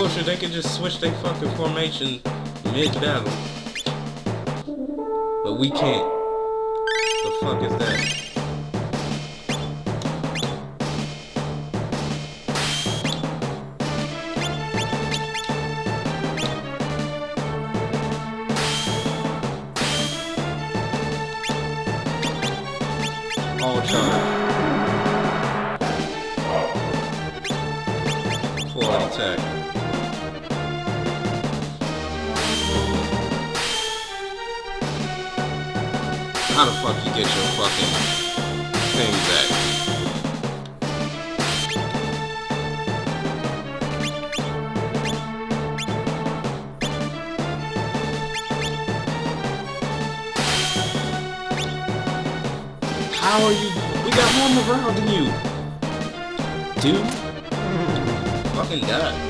bullshit. They can just switch their fucking formation mid-battle. But we can't. The fuck is that? get your fucking thing back. How are you? We got more around than you. Dude. Fucking die.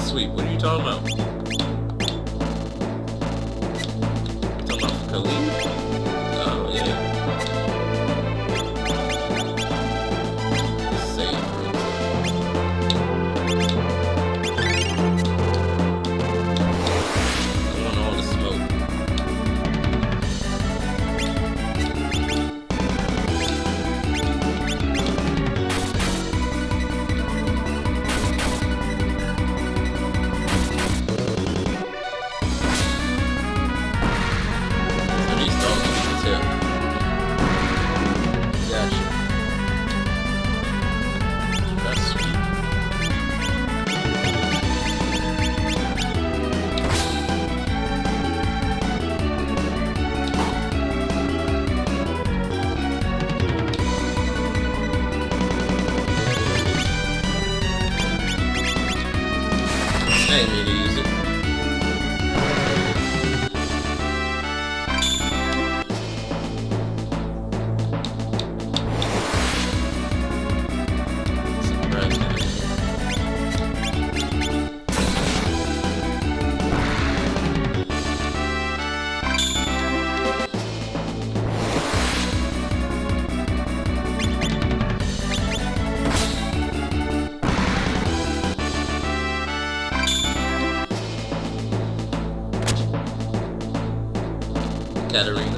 Sweep. What are you talking about? Katarina.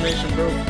Their formation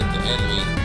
in the enemy.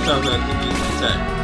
Sometimes I think it's attack.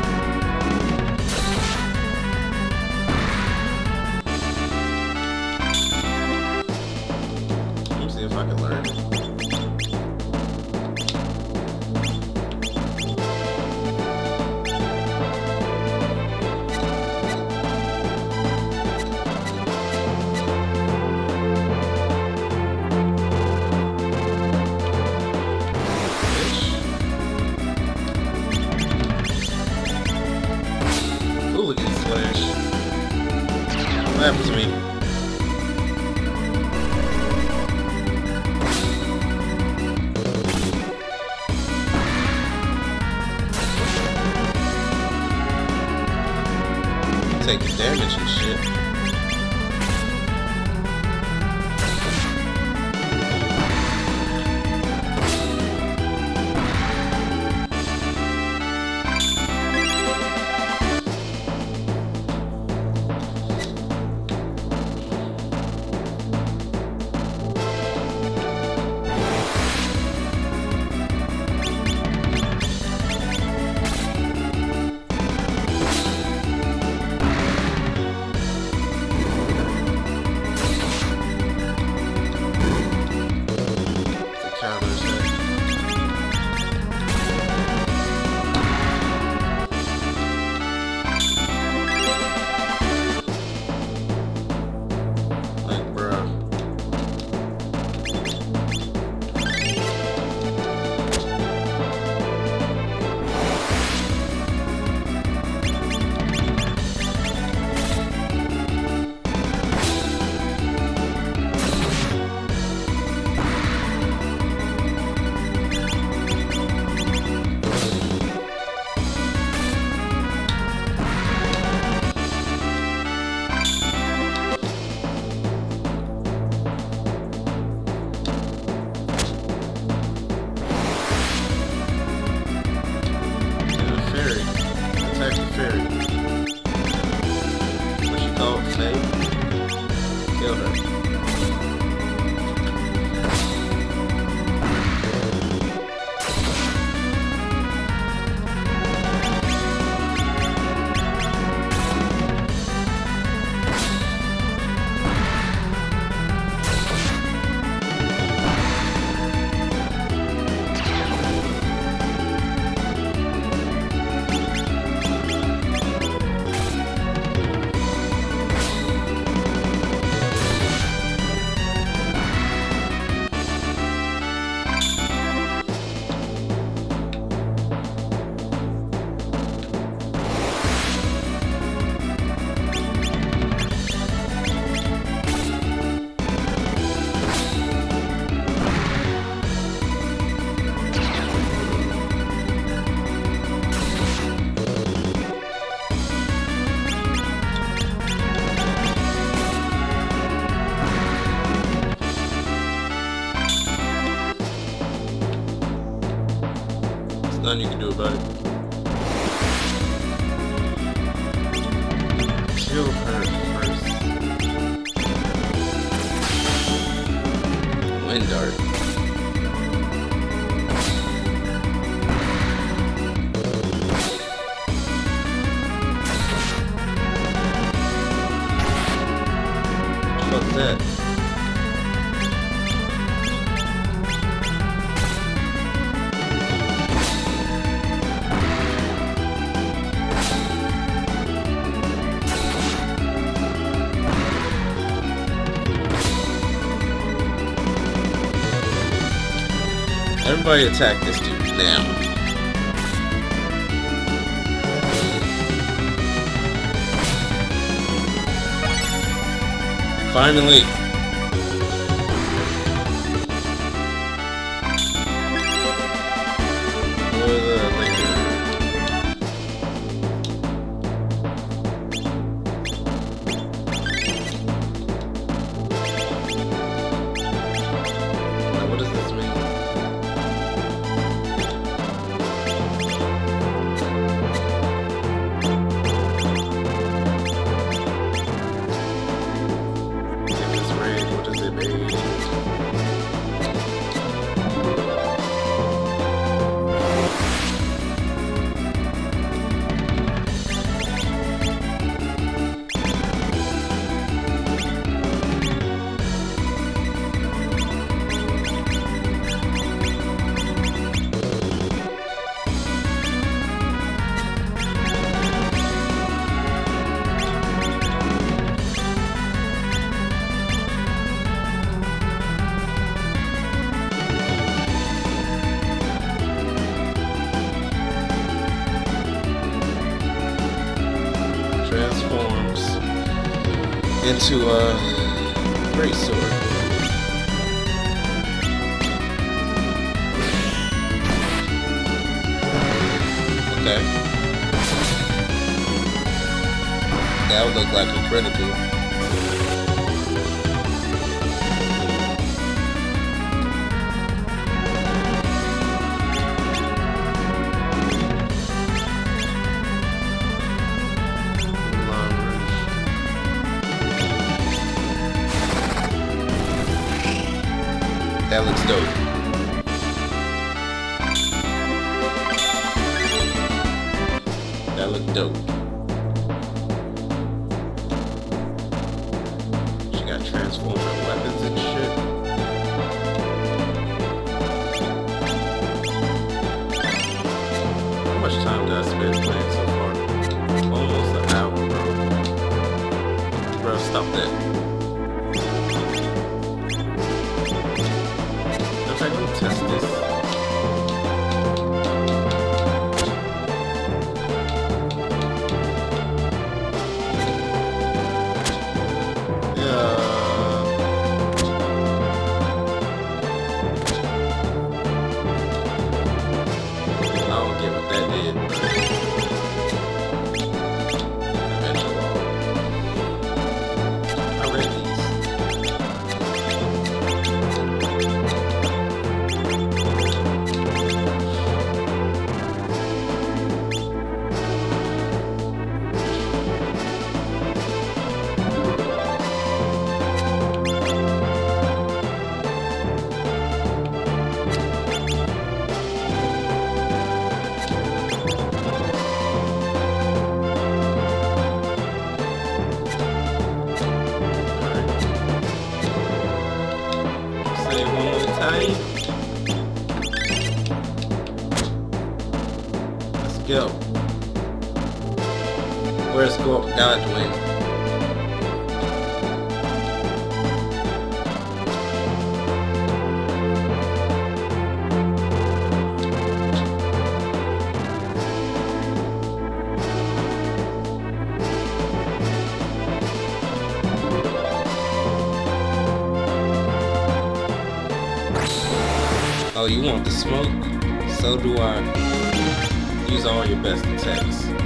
you can do about it. somebody attack this dude now. Finally! to. into uh, much time did space spend so Oh, you want the smoke? So do I. Use all your best attacks.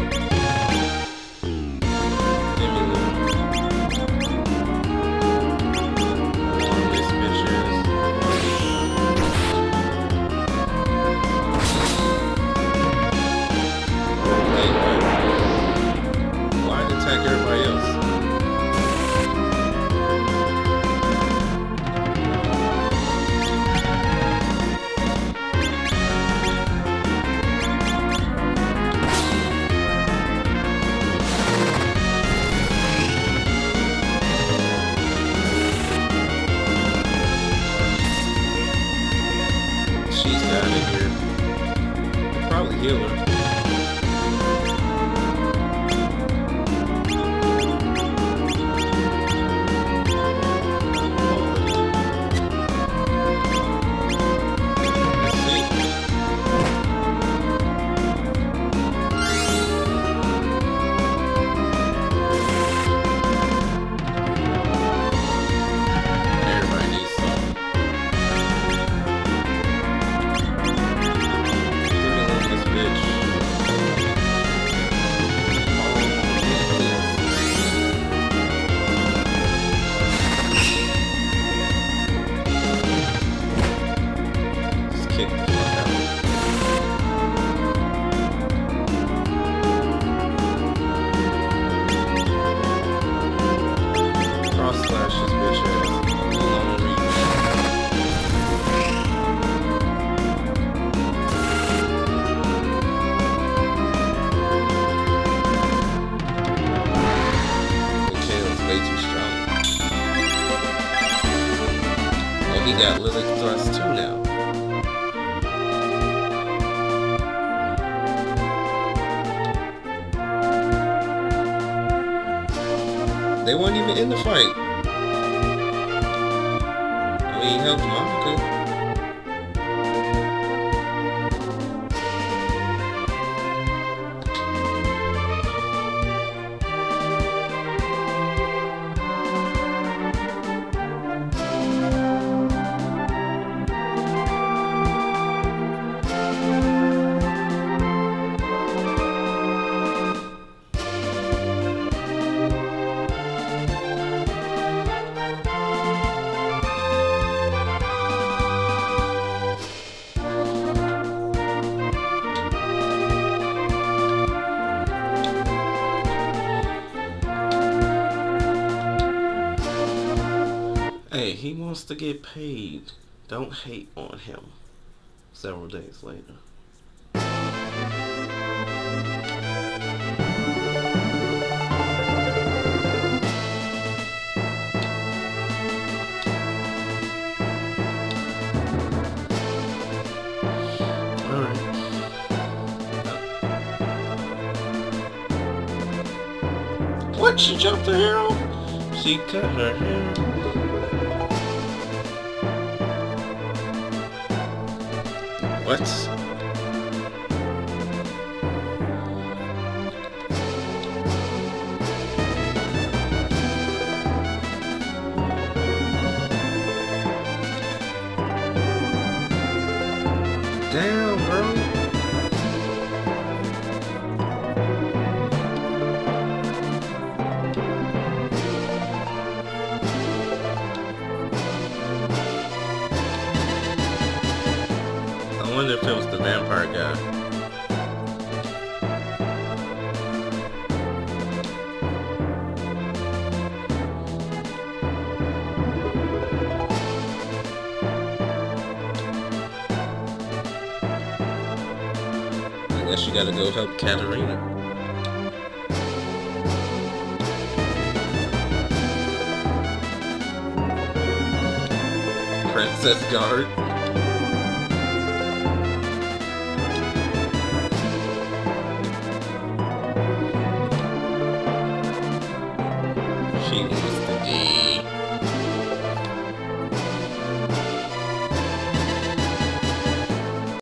in the fight. get paid. Don't hate on him. Several days later. What? She jumped the arrow? She cut her hair. What? yard.